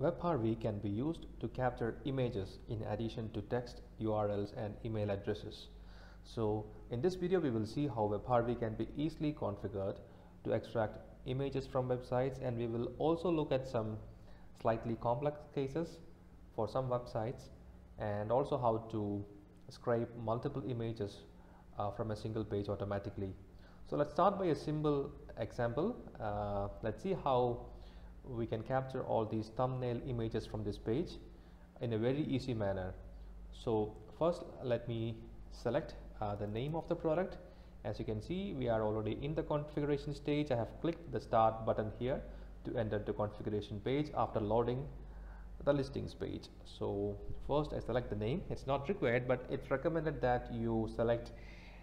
WebHarvy can be used to capture images in addition to text, URLs and email addresses. So in this video we will see how WebHarvy can be easily configured to extract images from websites and we will also look at some slightly complex cases for some websites and also how to scrape multiple images uh, from a single page automatically. So let's start by a simple example. Uh, let's see how we can capture all these thumbnail images from this page in a very easy manner. So first let me select uh, the name of the product. As you can see we are already in the configuration stage. I have clicked the start button here to enter the configuration page after loading the listings page. So first I select the name. It's not required but it's recommended that you select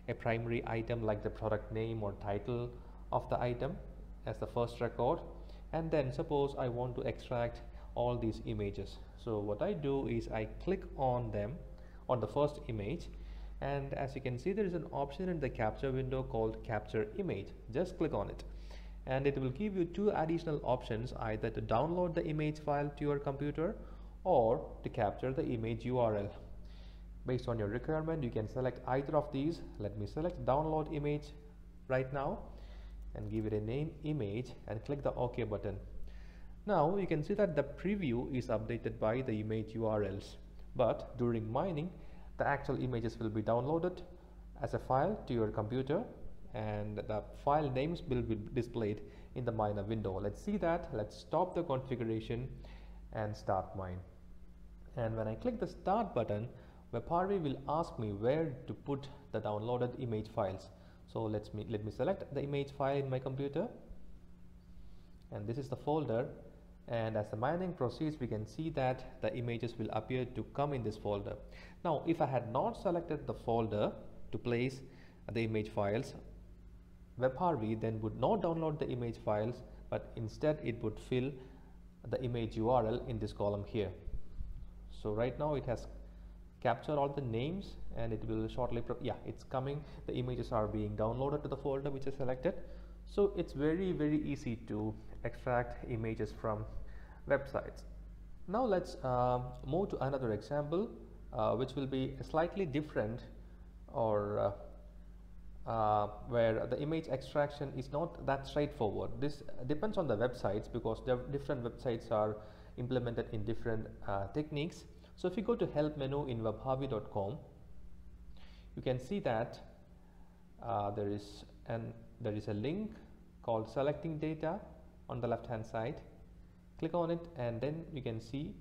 a primary item like the product name or title of the item as the first record and then suppose I want to extract all these images. So what I do is I click on them on the first image. And as you can see there is an option in the capture window called capture image. Just click on it. And it will give you two additional options either to download the image file to your computer or to capture the image URL based on your requirement you can select either of these. Let me select download image right now and give it a name image and click the OK button. Now you can see that the preview is updated by the image URLs but during mining the actual images will be downloaded as a file to your computer and the file names will be displayed in the miner window. Let's see that. Let's stop the configuration and start mine. And when I click the start button, WebHarvy will ask me where to put the downloaded image files so let's me let me select the image file in my computer. And this is the folder. And as the mining proceeds we can see that the images will appear to come in this folder. Now if I had not selected the folder to place the image files WebHarvy then would not download the image files but instead it would fill the image URL in this column here. So right now it has capture all the names and it will shortly yeah it's coming. The images are being downloaded to the folder which is selected. So it's very very easy to extract images from websites. Now let's uh, move to another example uh, which will be slightly different or uh, uh where the image extraction is not that straightforward. This depends on the websites because different websites are implemented in different uh, techniques so if you go to help menu in webharvy.com, you can see that uh, there is an there is a link called selecting data on the left hand side. Click on it and then you can see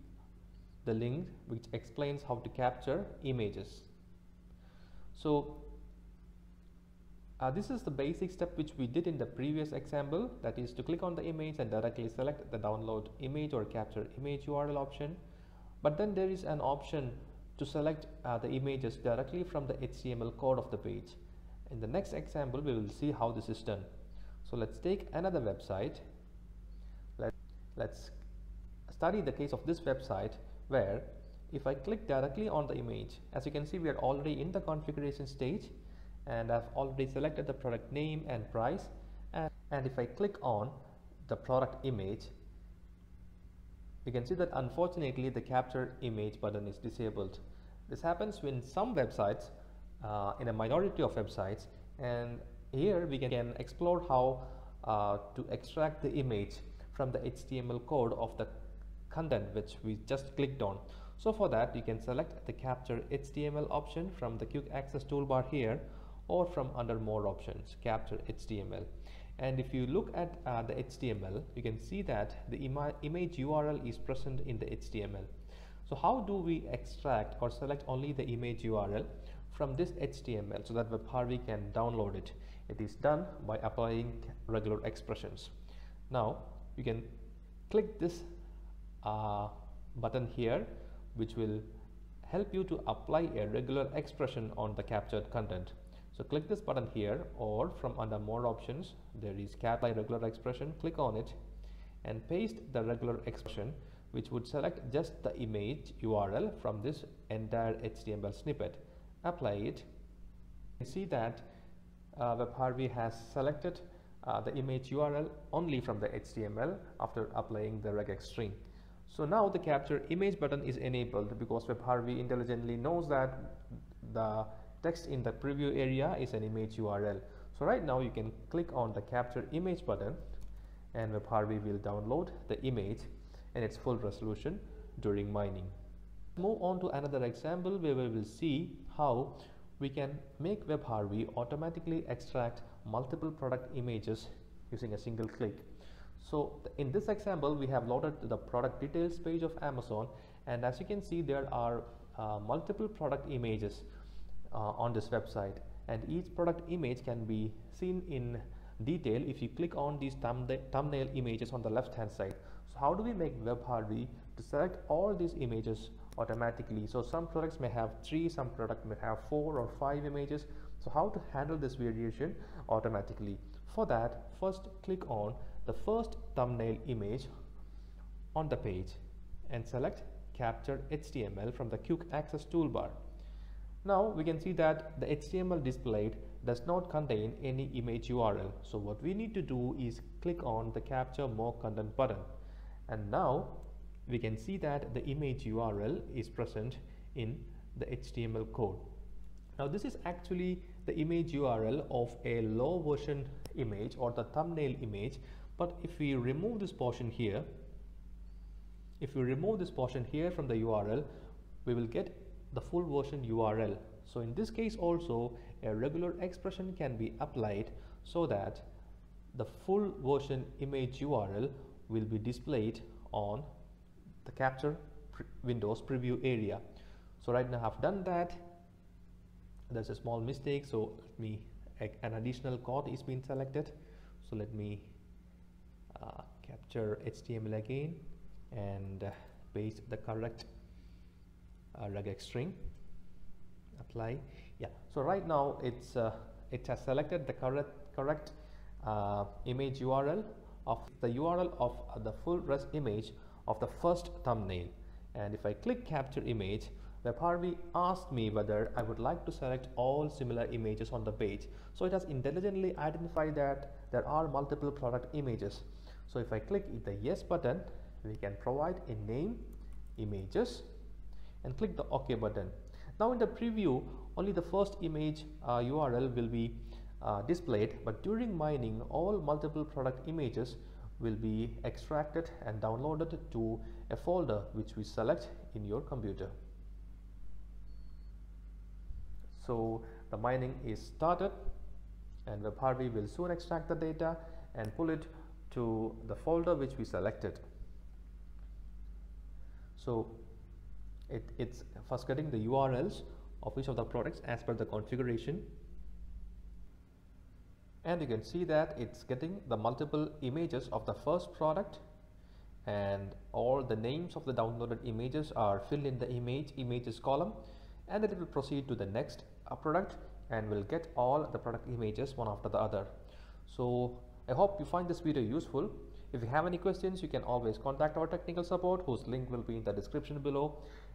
the link which explains how to capture images. So uh, this is the basic step which we did in the previous example that is to click on the image and directly select the download image or capture image URL option but then there is an option to select uh, the images directly from the HTML code of the page. In the next example, we will see how this is done. So let's take another website. Let, let's study the case of this website where if I click directly on the image, as you can see, we are already in the configuration stage and I've already selected the product name and price. And, and if I click on the product image, you can see that unfortunately the capture image button is disabled. This happens in some websites, uh, in a minority of websites, and here we can explore how uh, to extract the image from the HTML code of the content which we just clicked on. So for that you can select the capture HTML option from the quick access toolbar here or from under more options capture HTML and if you look at uh, the HTML you can see that the ima image URL is present in the HTML so how do we extract or select only the image URL from this HTML so that WebHarvy can download it? It is done by applying regular expressions. Now you can click this uh, button here which will help you to apply a regular expression on the captured content so click this button here or from under more options there is cat by regular expression click on it and paste the regular expression which would select just the image URL from this entire HTML snippet. Apply it. And see that uh, WebHarvy has selected uh, the image URL only from the HTML after applying the regex string. So now the capture image button is enabled because WebHarvy intelligently knows that the text in the preview area is an image URL. So right now you can click on the capture image button and WebHarvy will download the image and its full resolution during mining. Move on to another example where we will see how we can make WebHarvy automatically extract multiple product images using a single click. So in this example, we have loaded the product details page of Amazon and as you can see there are uh, multiple product images Uh, on this website and each product image can be seen in detail if you click on these thumbnail images on the left hand side. So how do we make WebHarvy to select all these images automatically? So some products may have three, some product may have four or five images. So how to handle this variation automatically? For that, first click on the first thumbnail image on the page and select capture HTML from the quick access toolbar. Now we can see that the HTML displayed does not contain any image URL. So what we need to do is click on the capture more content button. And now we can see that the image URL is present in the HTML code. Now this is actually the image URL of a low version image or the thumbnail image. But if we remove this portion here, if we remove this portion here from the URL, we will get the full version URL. So in this case also a regular expression can be applied so that the full version image URL will be displayed on the capture pre windows preview area. So right now I've done that. There's a small mistake. So let me an additional code is being selected. So let me uh, capture HTML again and uh, paste the correct uh, regex string apply. Yeah. So right now it's uh, it has selected the correct correct uh, image URL of the URL of uh, the full res image of the first thumbnail. And if I click capture image WebHarvy asked me whether I would like to select all similar images on the page. So it has intelligently identified that there are multiple product images. So if I click the yes button we can provide a name images and click the OK button. Now in the preview, only the first image uh, URL will be uh, displayed, but during mining, all multiple product images will be extracted and downloaded to a folder which we select in your computer. So the mining is started and WebHarvy will soon extract the data and pull it to the folder which we selected. So it, it's first getting the URLs of each of the products as per the configuration. And you can see that it's getting the multiple images of the first product. And all the names of the downloaded images are filled in the image images column. And then it will proceed to the next uh, product and will get all the product images one after the other. So i hope you find this video useful. If you have any questions, you can always contact our technical support whose link will be in the description below